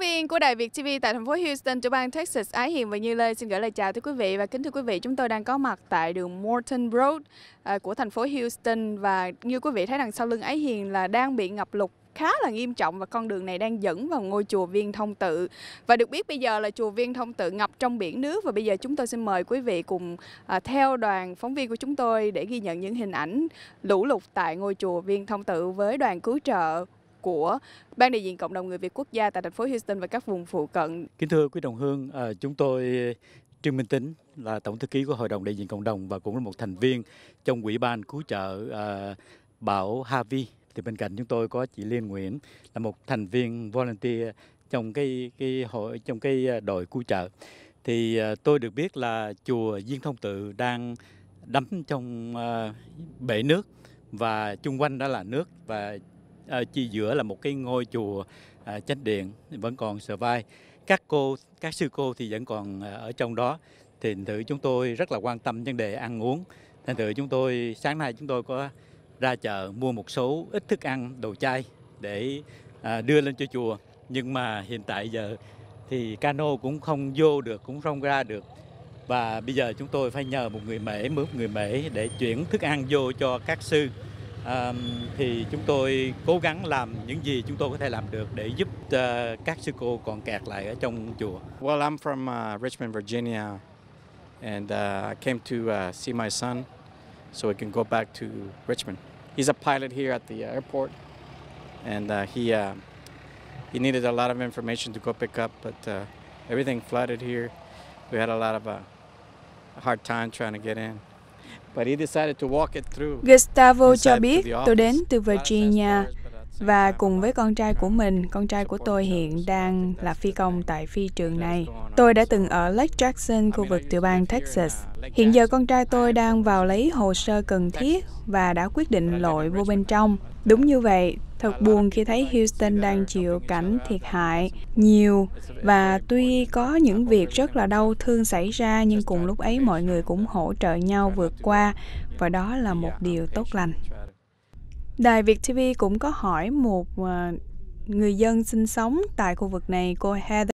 viên của Đài Việt TV tại thành phố Houston, tiểu bang Texas, Ái Hiền và Như Lê xin gửi lời chào tới quý vị. Và kính thưa quý vị, chúng tôi đang có mặt tại đường Morton Road à, của thành phố Houston. Và như quý vị thấy đằng sau lưng Ái Hiền là đang bị ngập lụt khá là nghiêm trọng. Và con đường này đang dẫn vào ngôi chùa Viên Thông Tự. Và được biết bây giờ là chùa Viên Thông Tự ngập trong biển nước. Và bây giờ chúng tôi xin mời quý vị cùng à, theo đoàn phóng viên của chúng tôi để ghi nhận những hình ảnh lũ lụt tại ngôi chùa Viên Thông Tự với đoàn cứu trợ của Ban đại diện cộng đồng người Việt quốc gia tại thành phố Houston và các vùng phụ cận. Kính thưa quý đồng hương, à, chúng tôi Trương Minh Tính là tổng thư ký của Hội đồng đại diện cộng đồng và cũng là một thành viên trong quỹ ban cứu trợ à, bão Harvey. Thì bên cạnh chúng tôi có chị Liên Nguyễn là một thành viên volunteer trong cái cái hội trong cái à, đội cứu trợ. Thì à, tôi được biết là chùa Diên Thông Tự đang đắm trong bể nước và chung quanh đó là nước và Ờ, chi giữa là một cái ngôi chùa à, chánh điện vẫn còn survive. Các cô các sư cô thì vẫn còn à, ở trong đó. Thì thử chúng tôi rất là quan tâm vấn đề ăn uống. Thành thử chúng tôi sáng nay chúng tôi có ra chợ mua một số ít thức ăn đồ chay để à, đưa lên cho chùa. Nhưng mà hiện tại giờ thì cano cũng không vô được cũng không ra được. Và bây giờ chúng tôi phải nhờ một người mễ mướn người mễ để chuyển thức ăn vô cho các sư. Thì chúng tôi cố gắng làm những gì chúng tôi có thể làm được để giúp uh, các sư cô còn kẹt lại ở trong chùa. Well, I'm from uh, Richmond, Virginia, and uh, I came to uh, see my son so we can go back to Richmond. He's a pilot here at the airport, and uh, he uh, he needed a lot of information to go pick up, but uh, everything flooded here. We had a lot of a hard time trying to get in. Gustavo cho biết tôi đến từ Virginia và cùng với con trai của mình, con trai của tôi hiện đang là phi công tại phi trường này. Tôi đã từng ở Lake Jackson, khu vực tiểu bang Texas. Hiện giờ con trai tôi đang vào lấy hồ sơ cần thiết và đã quyết định lội vô bên trong. Đúng như vậy, thật buồn khi thấy Houston đang chịu cảnh thiệt hại nhiều và tuy có những việc rất là đau thương xảy ra nhưng cùng lúc ấy mọi người cũng hỗ trợ nhau vượt qua và đó là một điều tốt lành. Đài Việt TV cũng có hỏi một à, người dân sinh sống tại khu vực này, cô Heather